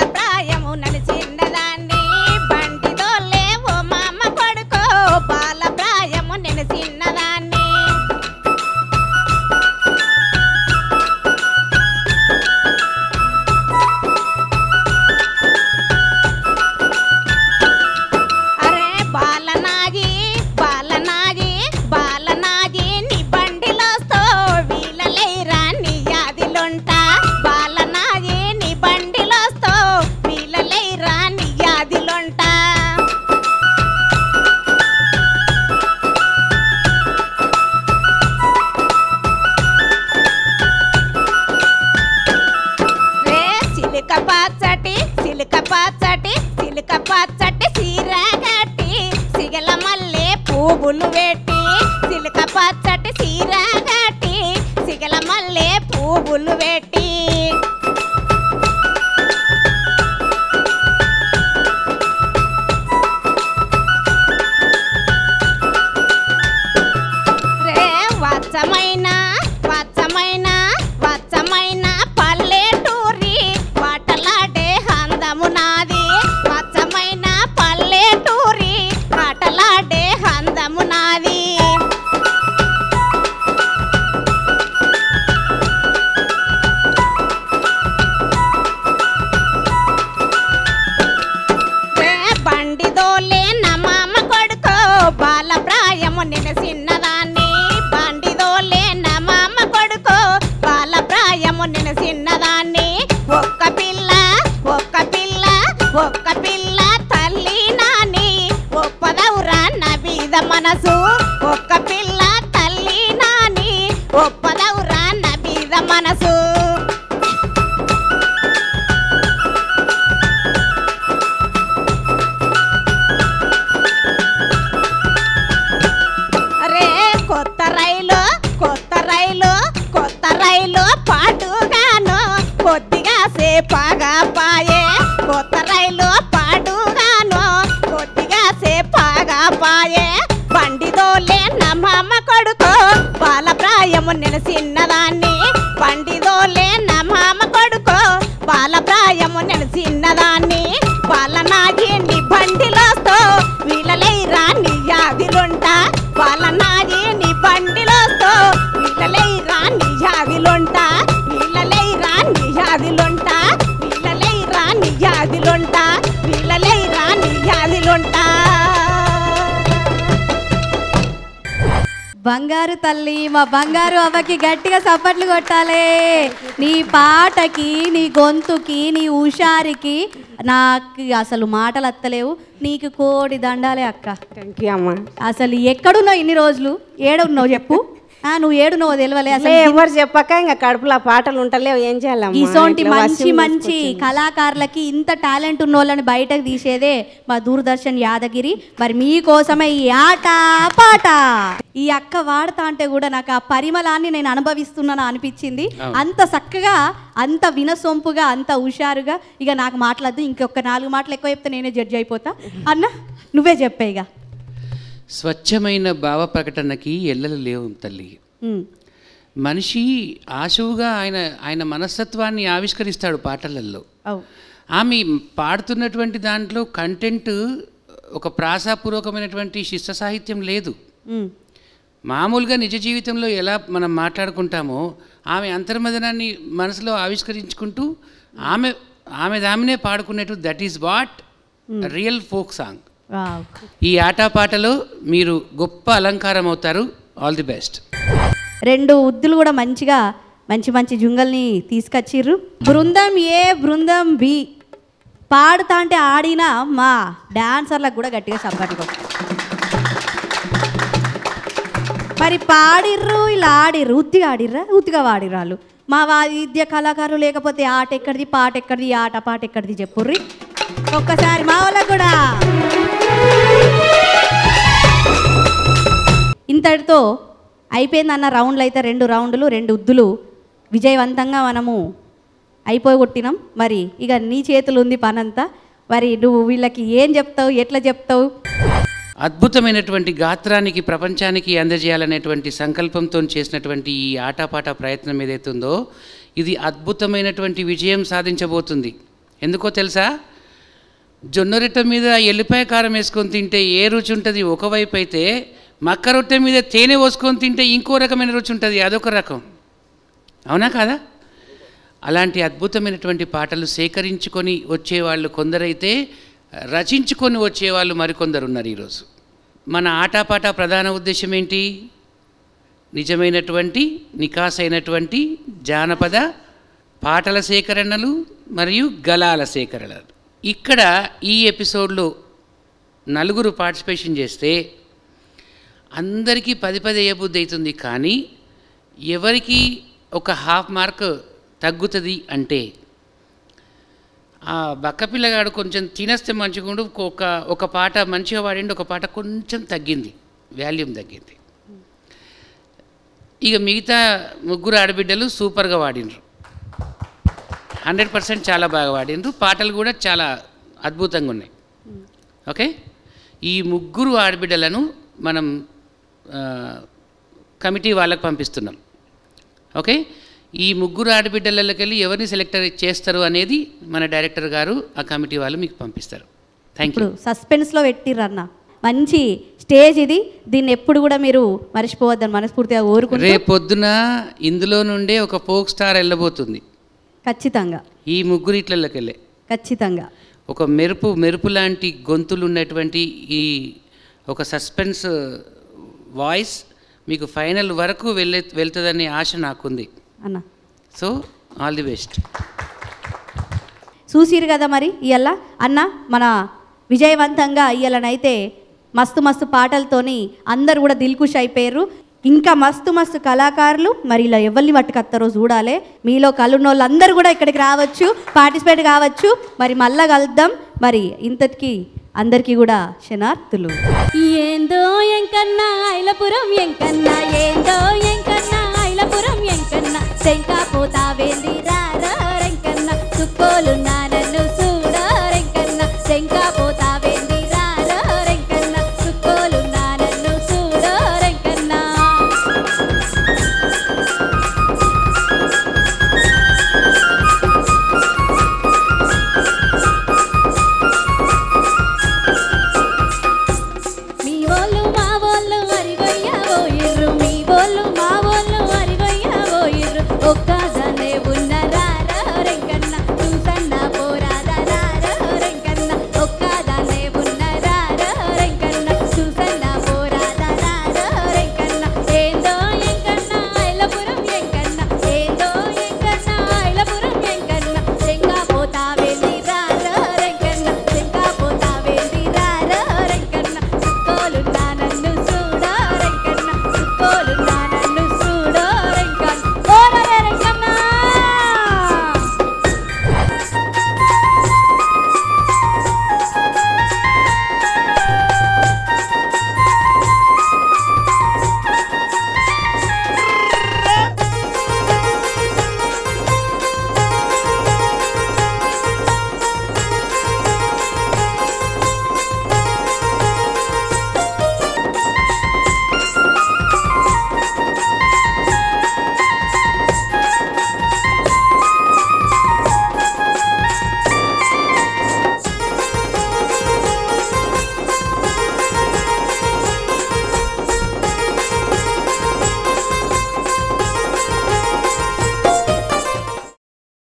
sin nada ni బంగారు తల్లి మా బంగారు అవ్వకి గట్టిగా చప్పట్లు కొట్టాలి. నీ పాటకి నీ గొంతుకి నీ హుషారికి నాకు అసలు మాటలు అత్తలేవు. నీకు కోడి దండాలే అక్క. అమ్మా. అసలు ఎక్కడున్నావు ఇన్ని రోజులు? ఏడున్నావు చెప్పు. ఆ, నువ్వు ఏడున్నావు తెలియలే లే అసలు ఎవరు చెప్పక ఇంకా కడుపులో పాటలు ఉంటలేవు ఏం చేయాలమ్మా? ఇసోంటి మంచి మంచి కళాకారులకి ఇంత టాలెంట్ ఉన్న వాళ్ళని బయటకు తీసేదే మా దూరదర్శన్ యాదగిరి. మరి మీకోసమే ఈ ఆట పాట. ఈ అక్క వాడతా అంటే కూడా నాకు ఆ పరిమళాన్ని నేను అనుభవిస్తున్నాను అనిపించింది. అంత చక్కగా అంత వినసొంపుగా అంత హుషారుగా ఇక నాకు మాట్లాడదు ఇంకొక నాలుగు మాటలు ఎక్కువ చెప్తే నేనే జడ్జి అయిపోతా. అన్న నువ్వే చెప్పే ఇక. స్వచ్ఛమైన భావ ప్రకటనకి ఎల్లలు లేవు తల్లి. మనిషి ఆశువుగా ఆయన ఆయన మనస్తత్వాన్ని ఆవిష్కరిస్తాడు పాటలలో ఆమె పాడుతున్నటువంటి దాంట్లో కంటెంట్ ఒక ప్రాసాపూర్వకమైనటువంటి శిష్ట సాహిత్యం లేదు. మామూలుగా నిజ జీవితంలో ఎలా మనం మాట్లాడుకుంటామో ఆమె అంతర్మదనాన్ని మనసులో ఆవిష్కరించుకుంటూ ఆమె ఆమె దామినే పాడుకునేట్టు that is what real folk song. ఈ ఆటపాటలో మీరు గొప్ప అలంకారం అవుతారు ఆల్ ది బెస్ట్ రెండు ఉద్దులు కూడా మంచిగా మంచి మంచి జుంగల్ని తీసుకొచ్చిర్రు. బృందం ఏ బృందం బి. పాడుతా అంటే ఆడిన మా డాన్సర్లకు కూడా గట్టిగా కొట్టు మరి పాడిర్రు ఇలా ఆడిర్రు ఉత్తిగా ఆడిర్రా? ఉత్తిగా వాడిర్రు వాళ్ళు మా వాయిద్య కళాకారులు లేకపోతే ఆట ఎక్కడిది పాట ఎక్కడిది ఆట పాట ఎక్కడిది చెప్పుర్రి? ఒక్కసారి మా వాళ్ళకు కూడా. ఇంతటితో అయిపోయిందన్న రౌండ్లు అయితే రెండు రౌండ్లు రెండు ఉద్దులు. విజయవంతంగా మనము అయిపోగొట్టినాం. మరి ఇక నీ చేతులు ఉంది పనంతా. మరి నువ్వు వీళ్ళకి ఏం చెప్తావు ఎట్లా చెప్తావు? అద్భుతమైనటువంటి గాత్రానికి ప్రపంచానికి అందజేయాలనేటువంటి సంకల్పంతో చేసినటువంటి ఈ ఆటపాట ప్రయత్నం ఏదైతే ఉందో ఇది అద్భుతమైనటువంటి విజయం సాధించబోతుంది. ఎందుకో తెలుసా? జొన్న రొట్టె మీద ఎల్లిపాయ కారం వేసుకొని తింటే ఏ రుచి ఉంటుంది? ఒకవైపు అయితే మక్క రొట్టె మీద తేనె పోసుకొని తింటే ఇంకో రకమైన రుచి ఉంటుంది అదొక రకం. అవునా కాదా? అలాంటి అద్భుతమైనటువంటి పాటలు సేకరించుకొని వచ్చేవాళ్ళు కొందరైతే రచించుకొని వచ్చేవాళ్ళు మరికొందరు ఉన్నారు ఈరోజు. మన ఆటపాట ప్రధాన ఉద్దేశం ఏంటి? నిజమైనటువంటి నికాసైనటువంటి జానపద పాటల సేకరణలు మరియు గలాల సేకరణలు. ఇక్కడ ఈ ఎపిసోడ్లో నలుగురు పార్టిసిపేషన్ చేస్తే అందరికీ పది పది వేయబుద్ధి అవుతుంది కానీ ఎవరికి ఒక హాఫ్ మార్క్ తగ్గుతుంది అంటే ఆ బక్క పిల్లగాడు కొంచెం తినేస్తే మంచిగుండు ఒక ఒక పాట మంచిగా పాడిండు ఒక పాట కొంచెం తగ్గింది వాల్యూమ్ తగ్గింది. ఇక మిగతా ముగ్గురు ఆడబిడ్డలు సూపర్గా వాడినరు హండ్రెడ్ పర్సెంట్ చాలా బాగా వాడినరు పాటలు కూడా చాలా అద్భుతంగా ఉన్నాయి. ఓకే? ఈ ముగ్గురు ఆడబిడ్డలను మనం కమిటీ వాళ్ళకి పంపిస్తున్నాం. ఓకే? ఈ ముగ్గురు ఆడబిడ్డలకి వెళ్ళి ఎవరిని సెలెక్ట్ చేస్తారు అనేది మన డైరెక్టర్ గారు ఆ కమిటీ వాళ్ళు మీకు పంపిస్తారు. థ్యాంక్ యూ సస్పెన్స్లో పెట్టిర్రన్న మంచి స్టేజ్ ఇది. దీన్ని ఎప్పుడు కూడా మీరు మర్చిపోవద్దని మనస్ఫూర్తిగా కోరుకుంటూ రేపొద్దున ఇందులో నుండే ఒక ఫోక్ స్టార్ వెళ్ళబోతుంది. ఖచ్చితంగా. ఈ ముగ్గురు ఇట్లకి వెళ్ళే ఖచ్చితంగా. ఒక మెరుపు మెరుపు లాంటి గొంతులు ఉన్నటువంటి ఈ ఒక సస్పెన్స్ వాయిస్ మీకు ఫైనల్ వరకు వెళ్ళే వెళ్తుందనే ఆశ నాకుంది. అన్న. So all the best. చూసిరు కదా మరి ఇయ్యాల? అన్న మన విజయవంతంగా ఇయ్యాలనైతే మస్తు మస్తు పాటలతోని అందరు కూడా దిల్కుష్ అయిపోయారు ఇంకా మస్తు మస్తు కళాకారులు మరి ఇలా ఎవరిని పట్టుకొస్తారో చూడాలి. మీలో కలున్న వాళ్ళందరూ కూడా ఇక్కడికి రావచ్చు పార్టిసిపేట్ కావచ్చు. మరి మళ్ళా కలుద్దాం. మరి ఇంతటికి అందరికీ కూడా శనార్థులు ఏందో ఎంకన్నా ఐలపురం ఎంకన్న ఏందో ఎంకన్న ఐలపురం ఎంకన్న శంకా పోతావేంది రారో ఎంకన్న చుక్కోలున్న